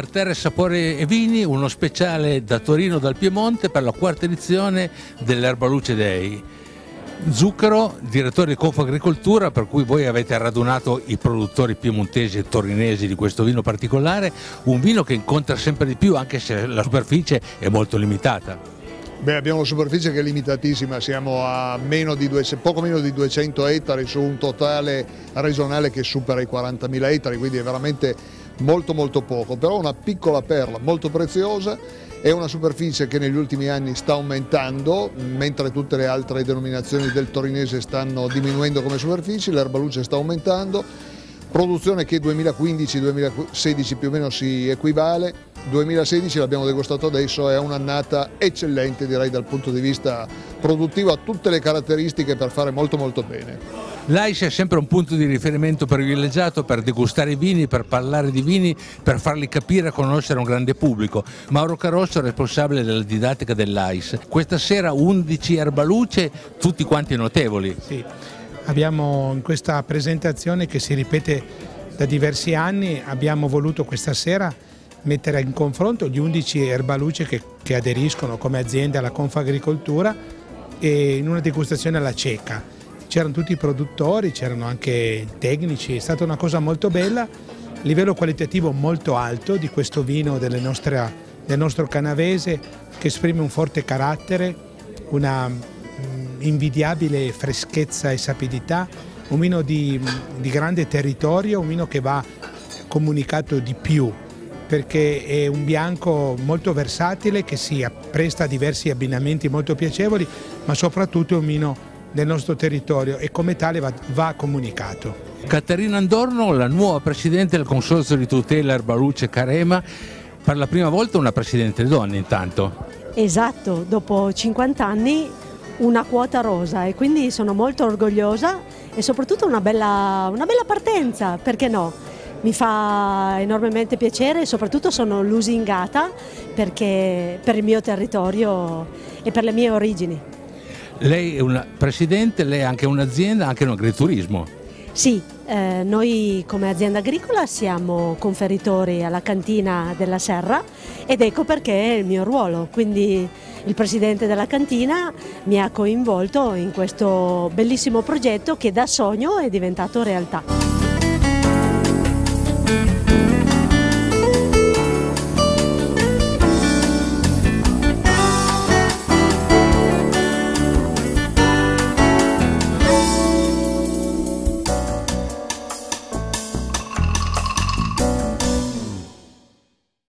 Per Terre, Sapori e Vini uno speciale da Torino dal Piemonte per la quarta edizione dell'Erba Luce Day. Zucchero, direttore di Confagricoltura, per cui voi avete radunato i produttori piemontesi e torinesi di questo vino particolare, un vino che incontra sempre di più anche se la superficie è molto limitata. Beh, abbiamo una superficie che è limitatissima, siamo a meno due, poco meno di 200 ettari su un totale regionale che supera i 40.000 ettari, quindi è veramente molto molto poco, però una piccola perla molto preziosa è una superficie che negli ultimi anni sta aumentando, mentre tutte le altre denominazioni del torinese stanno diminuendo come superficie, l'erba luce sta aumentando, produzione che 2015-2016 più o meno si equivale, 2016 l'abbiamo degustato adesso, è un'annata eccellente direi dal punto di vista produttivo, ha tutte le caratteristiche per fare molto molto bene. L'AIS è sempre un punto di riferimento privilegiato per degustare i vini, per parlare di vini, per farli capire e conoscere a un grande pubblico. Mauro Carosso è responsabile della didattica dell'AIS. Questa sera 11 erbaluce, tutti quanti notevoli. Sì, abbiamo in questa presentazione che si ripete da diversi anni, abbiamo voluto questa sera mettere in confronto gli 11 erbaluce che, che aderiscono come azienda alla Confagricoltura e in una degustazione alla cieca. C'erano tutti i produttori, c'erano anche tecnici, è stata una cosa molto bella, livello qualitativo molto alto di questo vino nostre, del nostro canavese che esprime un forte carattere, una mm, invidiabile freschezza e sapidità, un vino di, di grande territorio, un vino che va comunicato di più perché è un bianco molto versatile che si presta a diversi abbinamenti molto piacevoli, ma soprattutto è un vino del nostro territorio e come tale va, va comunicato. Caterina Andorno, la nuova Presidente del Consorzio di tutela Erbaluce Carema, per la prima volta una Presidente donna intanto. Esatto, dopo 50 anni una quota rosa e quindi sono molto orgogliosa e soprattutto una bella, una bella partenza, perché no? Mi fa enormemente piacere e soprattutto sono lusingata perché, per il mio territorio e per le mie origini. Lei è una presidente, lei è anche un'azienda, anche un agriturismo. Sì, eh, noi come azienda agricola siamo conferitori alla cantina della Serra ed ecco perché è il mio ruolo, quindi il presidente della cantina mi ha coinvolto in questo bellissimo progetto che da sogno è diventato realtà.